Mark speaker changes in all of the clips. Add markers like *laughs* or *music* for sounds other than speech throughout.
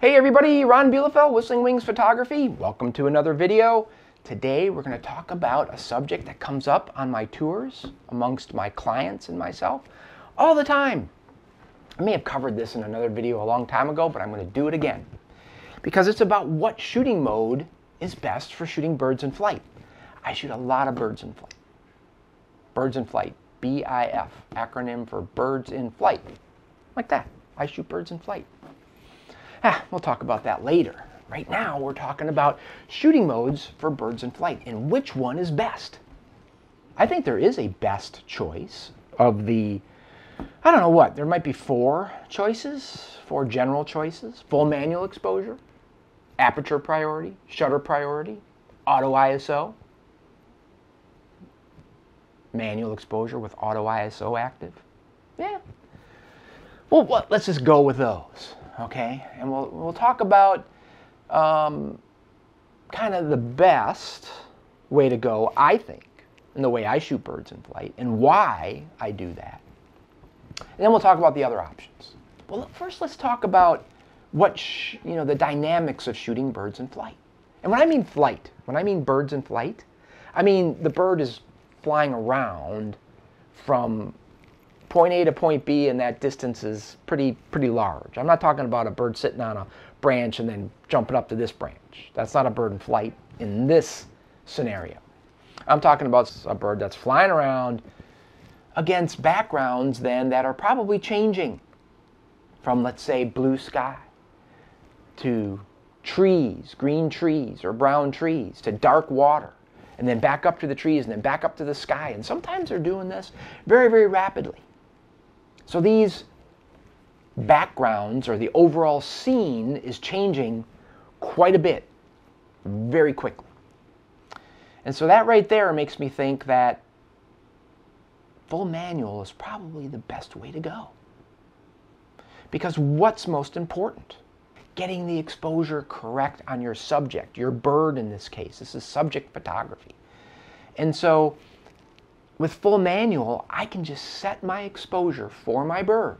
Speaker 1: Hey everybody, Ron Bielefeld, Whistling Wings Photography. Welcome to another video. Today we're going to talk about a subject that comes up on my tours amongst my clients and myself all the time. I may have covered this in another video a long time ago, but I'm going to do it again because it's about what shooting mode is best for shooting birds in flight. I shoot a lot of birds in flight. Birds in flight, B-I-F, acronym for birds in flight. Like that. I shoot birds in flight. Ah, we'll talk about that later. Right now, we're talking about shooting modes for birds in flight and which one is best. I think there is a best choice of the, I don't know what, there might be four choices, four general choices full manual exposure, aperture priority, shutter priority, auto ISO, manual exposure with auto ISO active. Yeah. Well, what, let's just go with those okay? And we'll, we'll talk about um, kind of the best way to go, I think, in the way I shoot birds in flight and why I do that. And then we'll talk about the other options. Well, first let's talk about what, you know, the dynamics of shooting birds in flight. And when I mean flight, when I mean birds in flight, I mean the bird is flying around from point A to point B, and that distance is pretty pretty large. I'm not talking about a bird sitting on a branch and then jumping up to this branch. That's not a bird in flight in this scenario. I'm talking about a bird that's flying around against backgrounds then that are probably changing from let's say blue sky to trees, green trees or brown trees to dark water and then back up to the trees and then back up to the sky. And sometimes they're doing this very, very rapidly. So these backgrounds or the overall scene is changing quite a bit very quickly. And so that right there makes me think that full manual is probably the best way to go. Because what's most important? Getting the exposure correct on your subject, your bird in this case. This is subject photography. And so with full manual, I can just set my exposure for my bird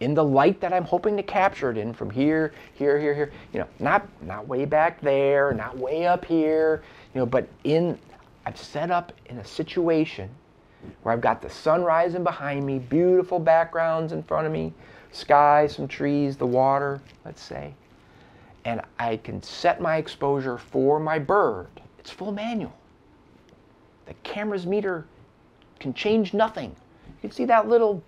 Speaker 1: in the light that I'm hoping to capture it in from here, here, here, here. You know, not not way back there, not way up here, you know, but in I've set up in a situation where I've got the sun rising behind me, beautiful backgrounds in front of me, sky, some trees, the water, let's say. And I can set my exposure for my bird. It's full manual. The camera's meter can change nothing. You can see that little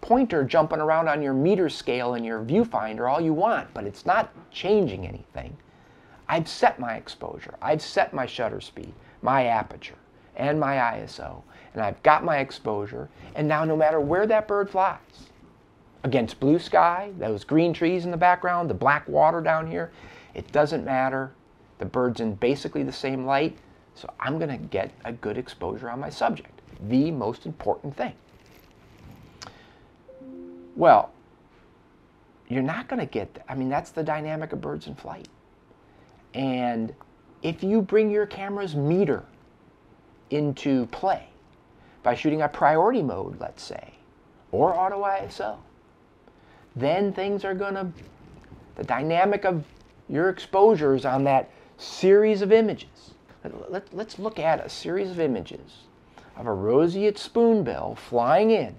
Speaker 1: pointer jumping around on your meter scale and your viewfinder all you want, but it's not changing anything. I've set my exposure, I've set my shutter speed, my aperture, and my ISO, and I've got my exposure, and now no matter where that bird flies, against blue sky, those green trees in the background, the black water down here, it doesn't matter. The bird's in basically the same light, so I'm going to get a good exposure on my subject, the most important thing. Well, you're not going to get, that. I mean, that's the dynamic of birds in flight. And if you bring your camera's meter into play by shooting a priority mode, let's say, or auto ISO, then things are going to, the dynamic of your exposures on that series of images let, us look at a series of images of a roseate spoonbill flying in,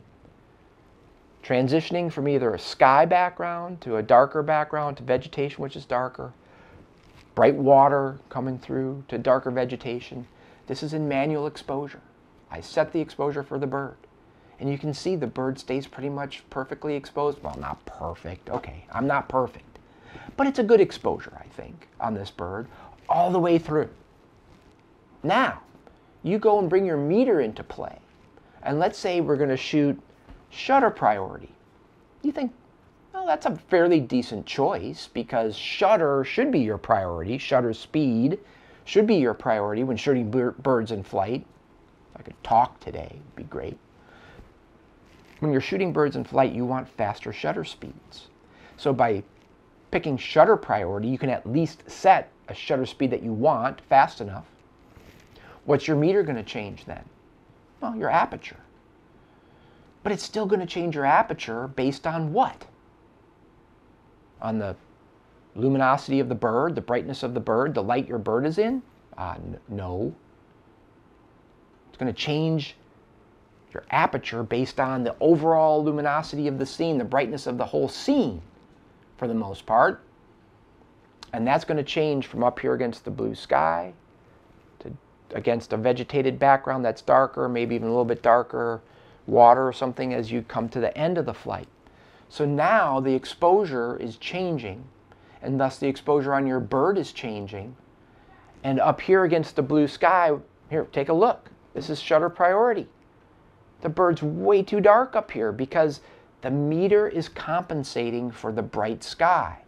Speaker 1: transitioning from either a sky background to a darker background to vegetation which is darker, bright water coming through to darker vegetation. This is in manual exposure. I set the exposure for the bird. And you can see the bird stays pretty much perfectly exposed. Well, not perfect. Okay, I'm not perfect. But it's a good exposure, I think, on this bird all the way through. Now, you go and bring your meter into play. And let's say we're going to shoot shutter priority. You think, well, that's a fairly decent choice because shutter should be your priority. Shutter speed should be your priority when shooting birds in flight. If I could talk today, it'd be great. When you're shooting birds in flight, you want faster shutter speeds. So by picking shutter priority, you can at least set a shutter speed that you want fast enough What's your meter going to change then? Well, your aperture. But it's still going to change your aperture based on what? on the luminosity of the bird, the brightness of the bird, the light your bird is in? Uh, n- no. It's going to change your aperture based on the overall luminosity of the scene, the brightness of the whole scene for the most part. And that's going to change from up here against the blue sky against a vegetated background that's darker, maybe even a little bit darker, water or something as you come to the end of the flight. So now the exposure is changing, and thus the exposure on your bird is changing. And up here against the blue sky, here, take a look. This is shutter priority. The bird's way too dark up here because the meter is compensating for the bright sky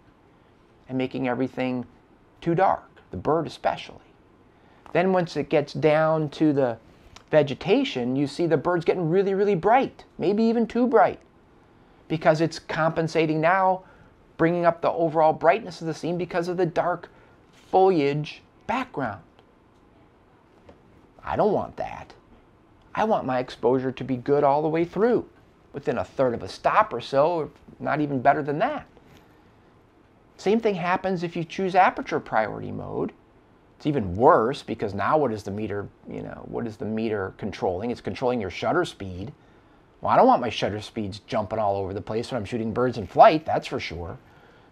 Speaker 1: and making everything too dark, the bird especially. Then once it gets down to the vegetation, you see the bird's getting really, really bright, maybe even too bright, because it's compensating now, bringing up the overall brightness of the scene because of the dark foliage background. I don't want that. I want my exposure to be good all the way through, within a third of a stop or so, not even better than that. Same thing happens if you choose aperture priority mode. It's even worse because now what is the meter, you know, what is the meter controlling? It's controlling your shutter speed. Well, I don't want my shutter speeds jumping all over the place when I'm shooting birds in flight, that's for sure.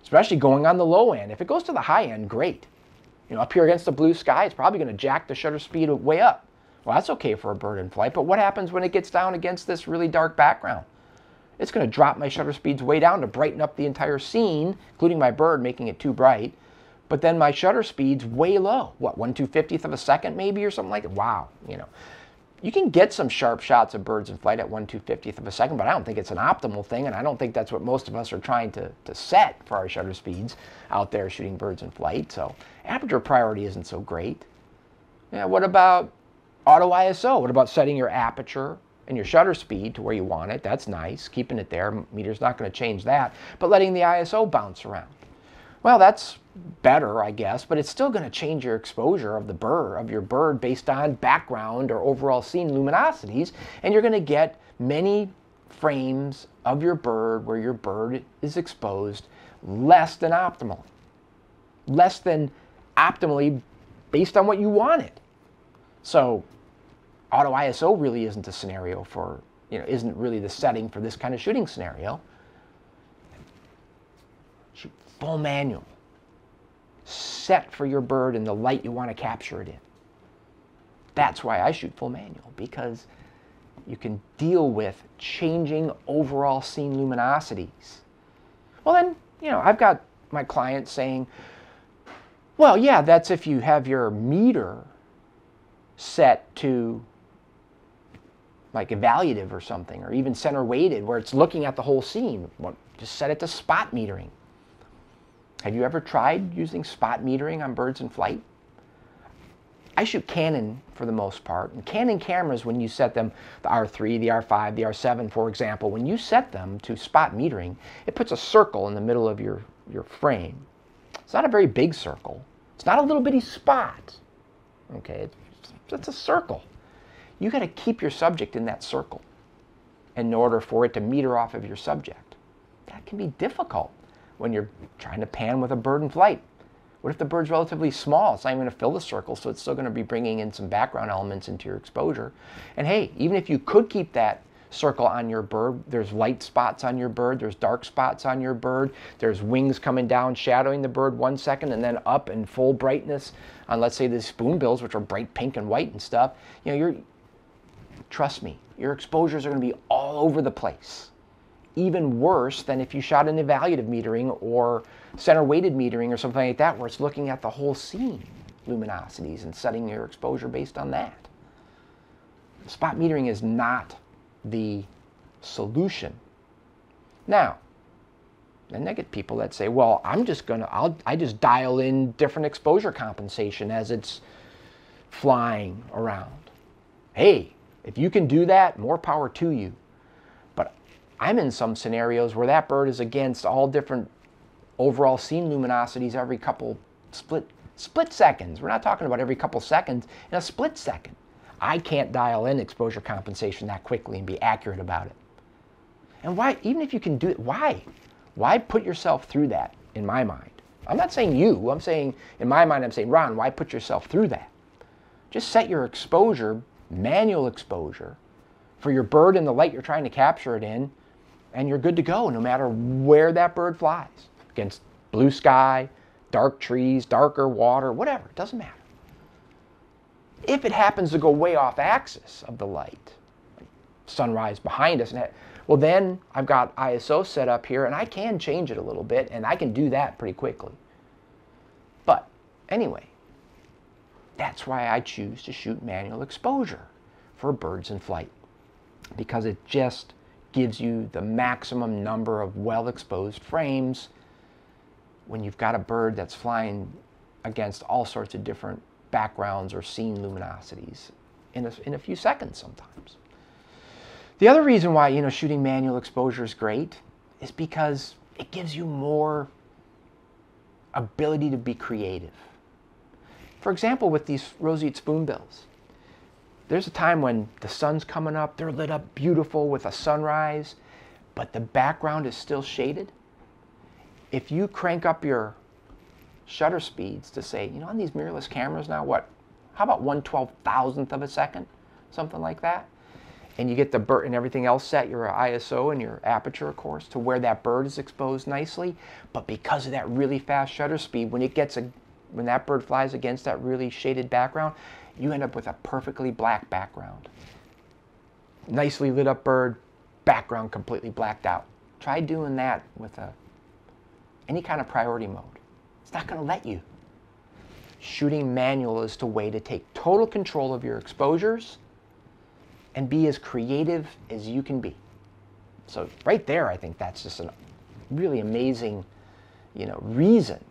Speaker 1: Especially going on the low end. If it goes to the high end, great. You know, up here against the blue sky, it's probably going to jack the shutter speed way up. Well, that's okay for a bird in flight, but what happens when it gets down against this really dark background? It's going to drop my shutter speeds way down to brighten up the entire scene, including my bird, making it too bright. But then my shutter speed's way low. What, 1 250th of a second maybe or something like that? Wow, you know. You can get some sharp shots of birds in flight at 1 250th of a second, but I don't think it's an optimal thing, and I don't think that's what most of us are trying to, to set for our shutter speeds out there shooting birds in flight. So aperture priority isn't so great. Yeah, what about Auto ISO, what about setting your aperture and your shutter speed to where you want it? That's nice, keeping it there. Meter's not going to change that, but letting the ISO bounce around. Well, that's better, I guess, but it's still going to change your exposure of the bird of your bird based on background or overall scene luminosities, and you're going to get many frames of your bird where your bird is exposed less than optimal, less than optimally based on what you wanted. So auto ISO really isn't a scenario for, you know, isn't really the setting for this kind of shooting scenario. Shoot full manual. Set for your bird and the light you want to capture it in. That's why I shoot full manual, because you can deal with changing overall scene luminosities. Well, then, you know, I've got my clients saying, well, yeah, that's if you have your meter set to like evaluative or something, or even center weighted where it's looking at the whole scene. Just set it to spot metering. Have you ever tried using spot metering on birds in flight? I shoot Canon for the most part. And Canon cameras, when you set them, the R3, the R5, the R7, for example, when you set them to spot metering, it puts a circle in the middle of your, your frame. It's not a very big circle. It's not a little bitty spot. Okay, it's it's a circle. You got to keep your subject in that circle in order for it to meter off of your subject. That can be difficult when you're trying to pan with a bird in flight. What if the bird's relatively small? It's not even going to fill the circle, so it's still going to be bringing in some background elements into your exposure. And hey, even if you could keep that circle on your bird. There's light spots on your bird. There's dark spots on your bird. There's wings coming down, shadowing the bird one second, and then up in full brightness on, let's say, the spoonbills, which are bright pink and white and stuff. You know, you're, trust me, your exposures are going to be all over the place. Even worse than if you shot an evaluative metering or center weighted metering or something like that, where it's looking at the whole scene luminosities and setting your exposure based on that. Spot metering is not the solution. Now, then I get people that say, well, I'm just going to, I'll, I just dial in different exposure compensation as it's flying around. Hey, if you can do that, more power to you. I'm in some scenarios where that bird is against all different overall scene luminosities every couple split split seconds. We're not talking about every couple seconds, in a split second. I can't dial in exposure compensation that quickly and be accurate about it. And why, even if you can do it, why? Why put yourself through that in my mind. I'm not saying you, I'm saying, in my mind, I'm saying, Ron, why put yourself through that? Just set your exposure, manual exposure, for your bird and the light you're trying to capture it in, and you're good to go no matter where that bird flies against blue sky, dark trees, darker water, whatever, it doesn't matter. If it happens to go way off axis of the light, sunrise behind us, well, then I've got ISO set up here and I can change it a little bit and I can do that pretty quickly. But anyway, that's why I choose to shoot manual exposure for birds in flight because it just gives you the maximum number of well exposed frames when you've got a bird that's flying against all sorts of different backgrounds or scene luminosities in a, in a few seconds sometimes. The other reason why, you know, shooting manual exposure is great is because it gives you more ability to be creative. For example, with these roseate spoonbills, there's a time when the sun's coming up, they're lit up beautiful with a sunrise, but the background is still shaded. If you crank up your shutter speeds to say, you know, on these mirrorless cameras now, what? How about 1 12,000th of a second? Something like that and you get the bird and everything else set, your ISO and your aperture, of course, to where that bird is exposed nicely. But because of that really fast shutter speed, when it gets a, when that bird flies against that really shaded background, you end up with a perfectly black background. Nicely lit up bird, background completely blacked out. Try doing that with a any kind of priority mode. It's not going to let you. Shooting manual is the way to take total control of your exposures and be as creative as you can be. So right there, I think that's just a really amazing, you know, reason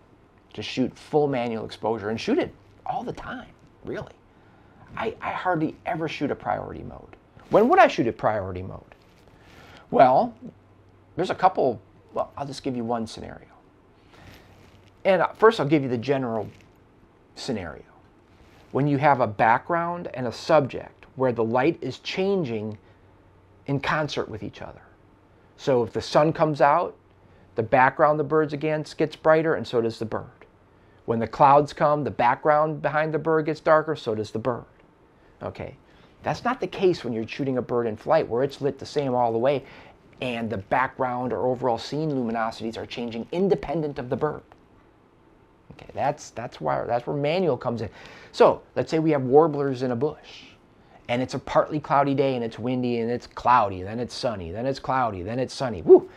Speaker 1: to shoot full manual exposure and shoot it all the time, really. I, I hardly ever shoot a priority mode. When would I shoot a priority mode? Well, there's a couple, well, I'll just give you one scenario. And uh, first, I'll give you the general scenario. When you have a background and a subject where the light is changing in concert with each other. So if the sun comes out, the background the bird's against gets brighter, and so does the bird. When the clouds come, the background behind the bird gets darker, so does the bird. Okay, that's not the case when you're shooting a bird in flight, where it's lit the same all the way, and the background or overall scene luminosities are changing independent of the bird. Okay, that's that's where that's where manual comes in. So let's say we have warblers in a bush and it's a partly cloudy day and it's windy and it's cloudy, then it's sunny, then it's cloudy, then it's sunny. Woo!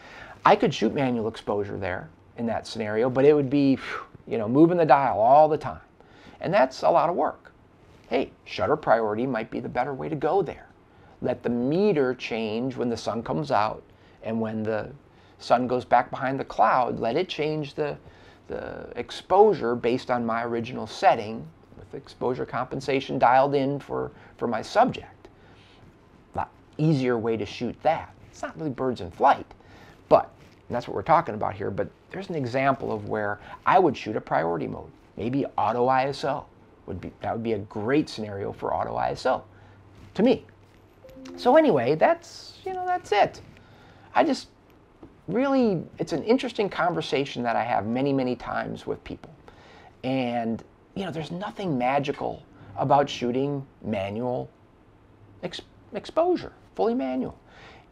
Speaker 1: I could shoot manual exposure there in that scenario, but it would be, you know, moving the dial all the time. And that's a lot of work. Hey, shutter priority might be the better way to go there. Let the meter change when the sun comes out and when the sun goes back behind the cloud, let it change the, the exposure based on my original setting with exposure compensation dialed in for, for my subject. A lot easier way to shoot that. It's not really birds in flight, but that's what we're talking about here. But there's an example of where I would shoot a priority mode. Maybe auto ISO would be that would be a great scenario for auto ISO to me. So anyway, that's you know that's it. I just really it's an interesting conversation that I have many many times with people. And you know, there's nothing magical about shooting manual ex- exposure, fully manual.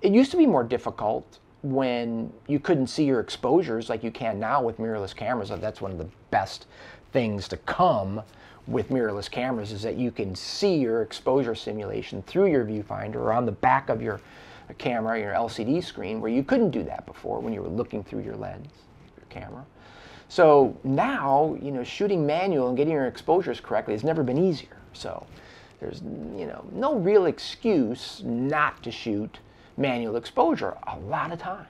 Speaker 1: It used to be more difficult when you couldn't see your exposures like you can now with mirrorless cameras. That's one of the best things to come with mirrorless cameras is that you can see your exposure simulation through your viewfinder or on the back of your camera, your LCD screen, where you couldn't do that before when you were looking through your lens, your camera. So now, you know, shooting manual and getting your exposures correctly has never been easier. So there's, you know, no real excuse not to shoot manual exposure a lot of times.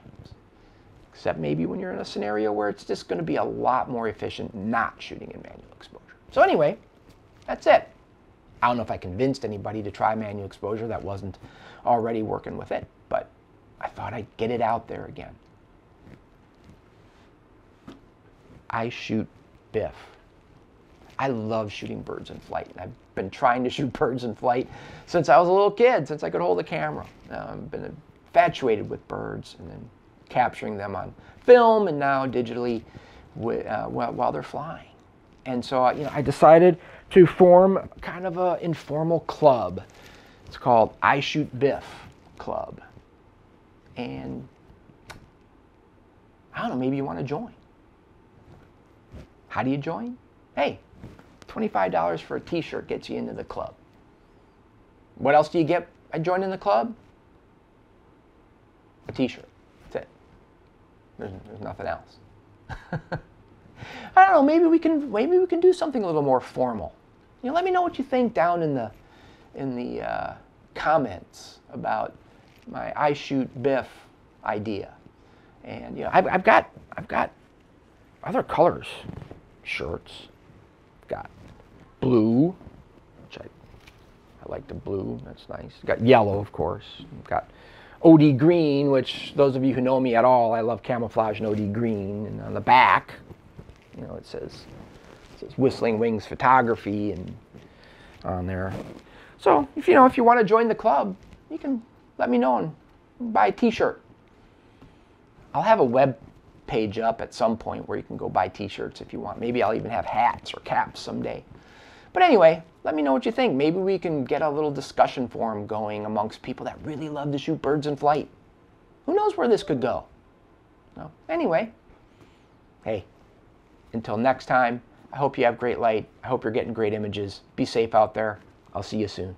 Speaker 1: Except maybe when you're in a scenario where it's just going to be a lot more efficient not shooting in manual exposure. So anyway, that's it. I don't know if I convinced anybody to try manual exposure that wasn't already working with it, but I thought I'd get it out there again. I shoot BIF. I love shooting birds in flight. I've been trying to shoot *laughs* birds in flight since I was a little kid, since I could hold a camera. I've been infatuated with birds and then capturing them on film and now digitally uh, while, they're flying. And so, you know, I decided to form kind of an informal club. It's called I Shoot BIF Club. And I don't know, maybe you want to join. How do you join? Hey, $25 for a t shirt gets you into the club. What else do you get by joining the club? A t shirt. That's it. There's, there's nothing else. *laughs* I don't know, maybe we can maybe we can do something a little more formal. You know, let me know what you think down in the in the uh, comments about my I shoot BIF idea. And you know, I've, I've got I've got other colors shirts. Got blue, which I I like the blue. That's nice. Got yellow, of course. Got OD green, which those of you who know me at all, I love camouflage and OD green. And on the back, you know, it says says Whistling Wings Photography and on there. So if you know if you want to join the club, you can let me know and buy a T-shirt. I'll have a web page up at some point where you can go buy T-shirts if you want. Maybe I'll even have hats or caps someday. But anyway, let me know what you think. Maybe we can get a little discussion forum going amongst people that really love to shoot birds in flight. Who knows where this could go? No. Anyway, hey, until next time, I hope you have great light. I hope you're getting great images. Be safe out there. I'll see you soon.